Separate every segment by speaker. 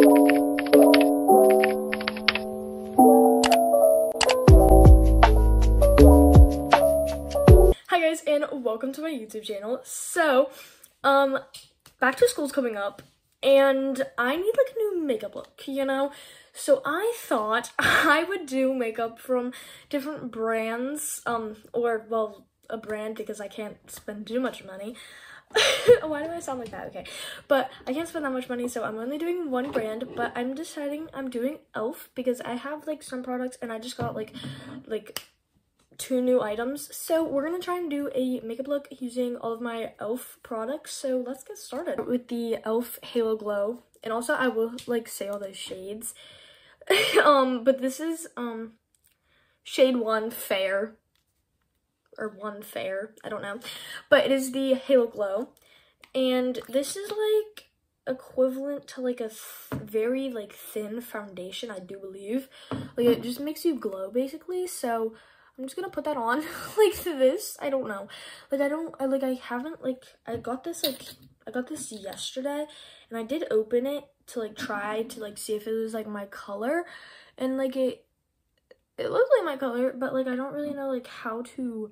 Speaker 1: Hi guys and welcome to my YouTube channel. So, um, back to school's coming up and I need like a new makeup look, you know? So I thought I would do makeup from different brands, um, or well, a brand because I can't spend too much money. Why do I sound like that? Okay, but I can't spend that much money, so I'm only doing one brand. But I'm deciding I'm doing Elf because I have like some products, and I just got like like two new items. So we're gonna try and do a makeup look using all of my e.l.f. products. So let's get started with the e.l.f. Halo Glow. And also I will like say all those shades. um, but this is um shade one fair or one fair, I don't know. But it is the Halo Glow. And this is like equivalent to like a very like thin foundation, I do believe. Like it just makes you glow basically. So I'm just gonna put that on like this. I don't know. Like I don't I like I haven't like I got this like I got this yesterday and I did open it to like try to like see if it was like my color and like it it looked like my color but like I don't really know like how to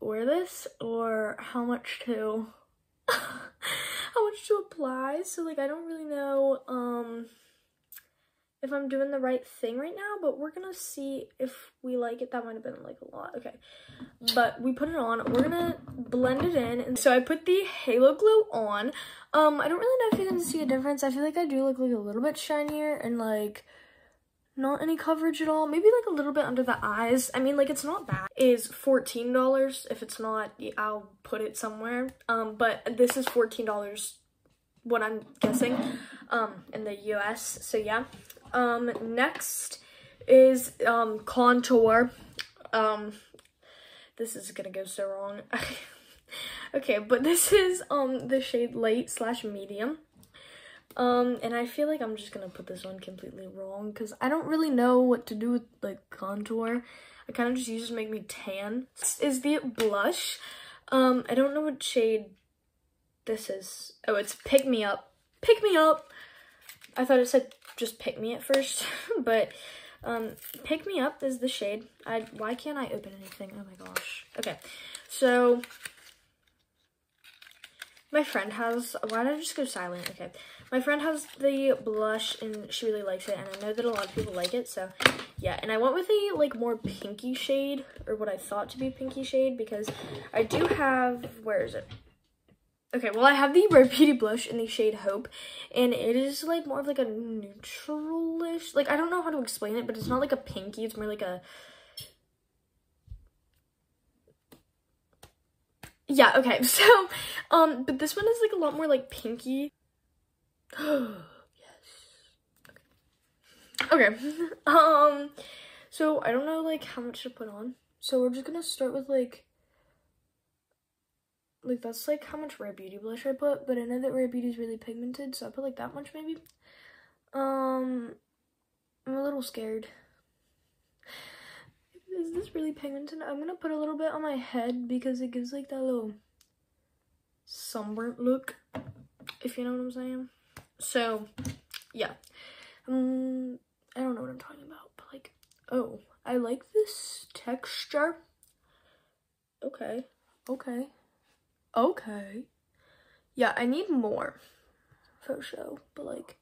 Speaker 1: wear this or how much to how much to apply so like I don't really know um if I'm doing the right thing right now, but we're gonna see if we like it. That might have been like a lot. Okay. But we put it on. We're gonna blend it in. And so I put the Halo Glow on. Um, I don't really know if you can see a difference. I feel like I do look like a little bit shinier and like not any coverage at all. Maybe like a little bit under the eyes. I mean, like it's not bad. Is $14. If it's not, I'll put it somewhere. Um, but this is $14 what I'm guessing um in the US. So yeah. Um, next is um, contour. Um, this is gonna go so wrong. okay, but this is um the shade light slash medium. Um, and I feel like I'm just gonna put this one completely wrong because I don't really know what to do with like contour. I kind of just use it to make me tan. This is the blush. Um, I don't know what shade this is. Oh, it's Pick Me Up. Pick Me Up. I thought it said just pick me at first, but um, pick me up is the shade. I why can't I open anything? Oh my gosh. Okay, so my friend has. Why did I just go silent? Okay, my friend has the blush and she really likes it, and I know that a lot of people like it. So yeah, and I went with a like more pinky shade or what I thought to be pinky shade because I do have. Where is it? Okay, well, I have the Rare Beauty blush in the shade Hope, and it is, like, more of, like, a neutralish, like, I don't know how to explain it, but it's not, like, a pinky, it's more like a, yeah, okay, so, um, but this one is, like, a lot more, like, pinky, yes, okay, okay. um, so, I don't know, like, how much to put on, so we're just gonna start with, like, like that's like how much Rare Beauty blush I put, but I know that Rare Beauty is really pigmented, so I put like that much maybe. Um, I'm a little scared. Is this really pigmented? I'm gonna put a little bit on my head because it gives like that little sunburnt look, if you know what I'm saying. So, yeah. Um, I don't know what I'm talking about, but like, oh, I like this texture. Okay, okay. Okay. Yeah, I need more for show, but like,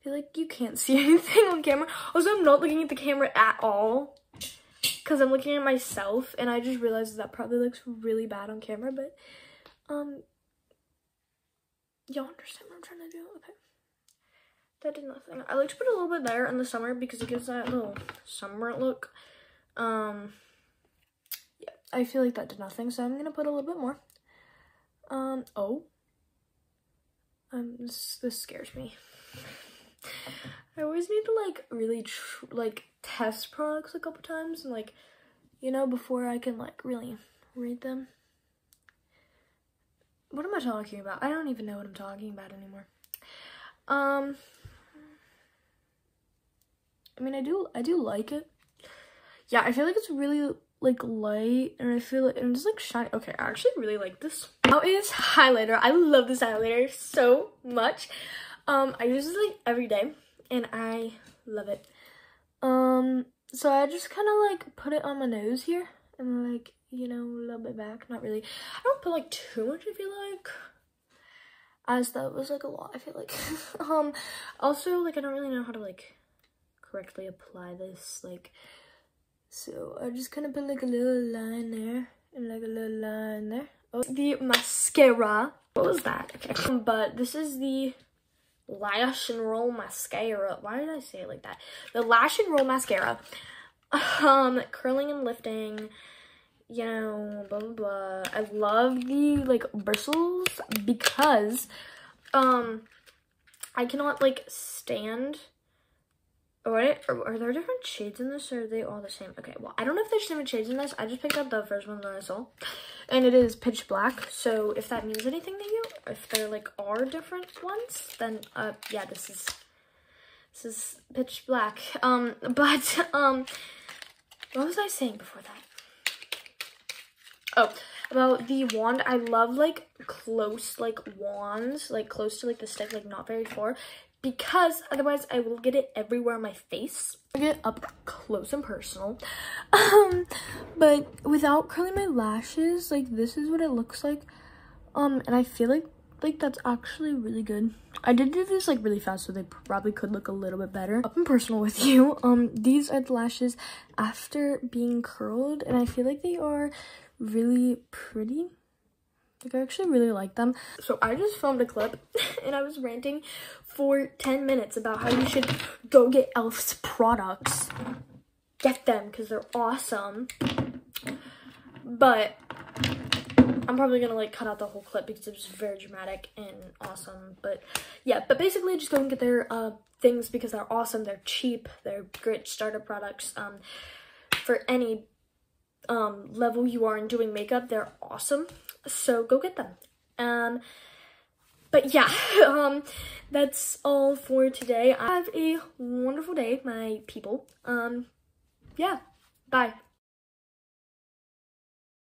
Speaker 1: I feel like you can't see anything on camera. Also, I'm not looking at the camera at all because I'm looking at myself and I just realized that probably looks really bad on camera, but um, y'all understand what I'm trying to do? Okay. That did nothing. I like to put a little bit there in the summer because it gives that little summer look. Um, yeah, I feel like that did nothing, so I'm to put a little bit more. Um, oh. Um, this, this scares me. I always need to, like, really, like, test products a couple times and, like, you know, before I can, like, really read them. What am I talking about? I don't even know what I'm talking about anymore. Um, I mean, I do, I do like it. Yeah, I feel like it's really like light and I feel like and just like shiny. Okay, I actually really like this. Now is highlighter. I love this highlighter so much. Um, I use this like every day and I love it. Um, so I just kind of like put it on my nose here and like, you know, a little bit back. Not really. I don't put like too much, I feel like. As that was like a lot, I feel like. um, also, like, I don't really know how to like correctly apply this. Like, so I just kind of put like a little line there and like a little line there. Oh, the mascara. What was that? Okay. But this is the Lash and Roll Mascara. Why did I say it like that? The Lash and Roll Mascara. Um, curling and lifting. You know, blah, blah, blah. I love the, like, bristles because, um, I cannot, like, stand what are, are there different shades in this or are they all the same? Okay, well, I don't know if there's different shades in this. I just picked up the first one that I saw. And it is pitch black. So if that means anything to you, if there like are different ones, then uh yeah, this is this is pitch black. Um but um what was I saying before that? Oh, about the wand. I love like close like wands, like close to like the stick, like not very far because otherwise I will get it everywhere on my face. I get up close and personal. Um, but without curling my lashes, like this is what it looks like. Um, and I feel like like that's actually really good. I did do this like really fast, so they probably could look a little bit better. Up and personal with you. Um, these are the lashes after being curled, and I feel like they are really pretty. Like, I actually really like them. So I just filmed a clip and I was ranting for 10 minutes about how you should go get e.l.f.'s products. Get them because they're awesome. But I'm probably gonna like cut out the whole clip because it was very dramatic and awesome. But yeah, but basically just go and get their uh, things because they're awesome. They're cheap. They're great starter products. Um, for any um, level you are in doing makeup, they're awesome. So go get them. Um, but yeah, um, that's all for today. I Have a wonderful day, my people. Um, yeah, bye.